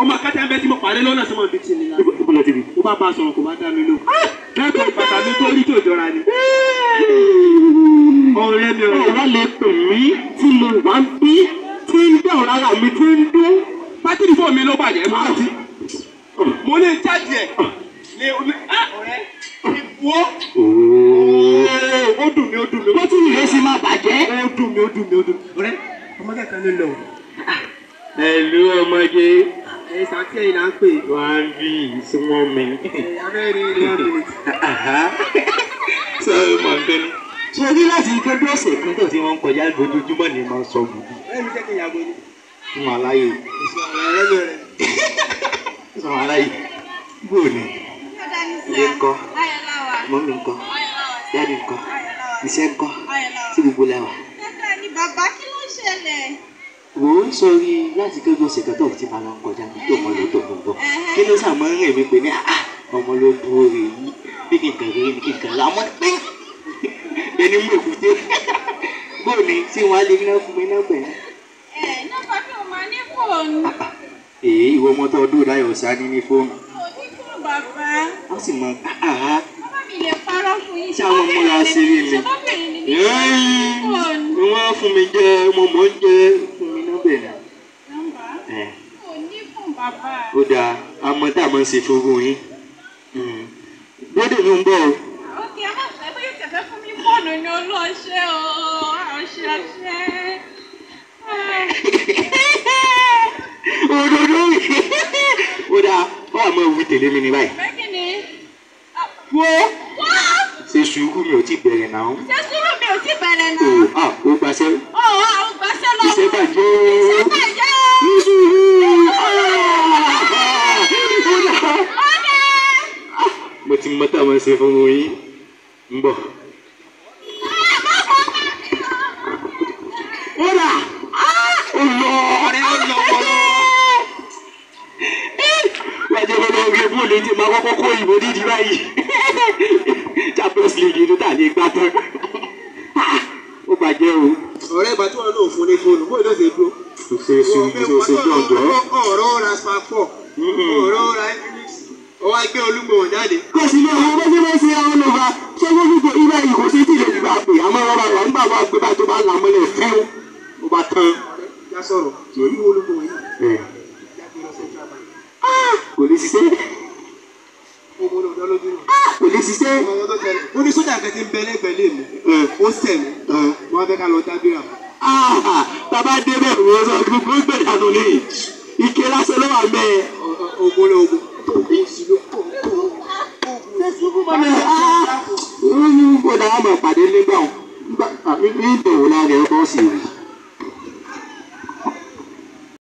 ọmọ akátá ń bẹ tí mo pàdé lọ́nà sí mọ̀ ti nìyà. ìbùnà tìbí. mo bá bá a sọ̀rọ̀ kò bá dá mi lò. lẹ́kọ̀ọ́ ìbàtà mi tó rí tó jọra ni. ọ̀rẹ́ mi ọ̀rẹ́ wa lè pè mí tí mo wá ń bí tí ń dẹ̀ ọ̀rọ̀ ara mi tí ń dún. bátìrì fóònù mi ló bàjẹ́ mo ti. Ah! mo lè jáde ẹ̀ ah! lè ah! ọ̀rẹ́ ìwọ́. ó dùn mí ó dùn mí. bátìrì rẹ̀ ṣe máa bàjẹ́. ó dùn mí ó dùn mí ó dùn mí. ọ̀rẹ́ ọmọdé kan ló lọ. ẹ̀lú ọmọdé. Sati ayi na pe. One V is one minute. Abẹ́rẹ́ one minute. Sọ ma n tẹ́lẹ̀. Ṣé o ní láti ike bí ọ̀sẹ̀ kan tó ti máa kọjá lójoojúmọ́ ni máa ń sọ gbòdì? Ẹni jẹ́ kí n yàgò ni. Mo aláyè. Sọ àlàyé rẹ̀. Sọ aláyè. Bóòlù. Ilé ńkọ́. Mọ́mí ńkọ́. Dáàdì ńkọ́. Iṣẹ́ ńkọ́. Sí gbogbo lẹ́wà. Bàbá kí ló ń ṣẹlẹ̀? wò ó sọrí láti kẹ́gbọ́n ṣèkà tó ti máa lọ kọjá ní tó mọ́ lọ́tọ̀ gbogbo kí ló sà máa ń rìn mí pé ní ah, ọmọ ló dúró rè yí bí kì í kàn rèé ní kì í kàn rà pé ẹni mú èkúté bóò ni tí wọn á lè ná fún mi náà bẹ̀rẹ̀. ẹ nọ́mbà tó máa ní fóònù. Ah, ah. èyí ìwọ ọmọ tó dúró láyọ̀ sá ní ní fóònù. òní fóònù bàbá. wọ́n sì mọ àhá. bàbá mi lè parọ́ fún yín. sáwọn múra sí mi. ṣọlá bẹ̀rẹ̀ ní ní fóònù pè ná. ó dáa àmọ́ tá a máa ń ṣe fún ogun yín hmm. bóde ló ń bọ̀ o. òkè a máa fẹ́ bóyá tẹ̀fẹ́ fún mi fóònù ni olóòṣè o ọ̀ṣẹ́ ọ̀ṣẹ́. òdodo ó dáa ó wà máa wí tẹ̀lé mi ní báyìí. ni. wo. wá. ṣe sùúrù mi ò tí bẹ̀rẹ̀ náà. ṣe sùúrù mi ò tí bẹ̀rẹ̀ náà. o a o gbaṣẹ́. tí mo tá a máa ṣe fún yín ń bọ̀. ó rà ó lọ ọ̀rẹ́ ó lọ ọ̀rọ̀. wájú ọmọ náà gbé bóòlù tí màá kọ́kọ́ kó ìbò dídì báyìí Champions League ló tà ní gbá tán ó bàjẹ́ o. ọ̀rẹ́ ìgbà tí wọ́n lò fún ní fóònù bóyá ló ṣe dúró. ṣe ṣe ṣe ṣe ṣe ọjọ́. ra spa pọ̀ ọ̀rọ̀ ra ó wá gbé olúgbòhùn jáde. kò sì lè wo bẹ́sẹ̀ bẹ́ẹ̀ ṣe àwọn ọlọ́ba ṣé wọ́n fi ibà yìí kò sí tí ìlẹ̀ ìgbà pè àmọ́ ọba rẹ̀ nígbà bá gbé bá tó bá là mọ́lẹ̀ fẹ́ràn ó bá tán. já sọ̀rọ̀ torí wo olúgbòhùn yìí. kò lè ṣiṣẹ́. kò lè ṣiṣẹ́. ó ní sójà kan ti ń bẹ́lẹ̀ bẹ́lẹ̀ mi ó sẹ̀ mi wọ́n fẹ́ ká lọ dábìrà. tàbá débẹ̀ wọ́n sọ gbogbo gbẹ̀dánù ní ìkẹ́lásẹ́ ló wà mẹ́ẹ̀. ogun lé ogun. nígbà nígbà nígbà ìbẹ̀wò lára ẹ̀ sí rí.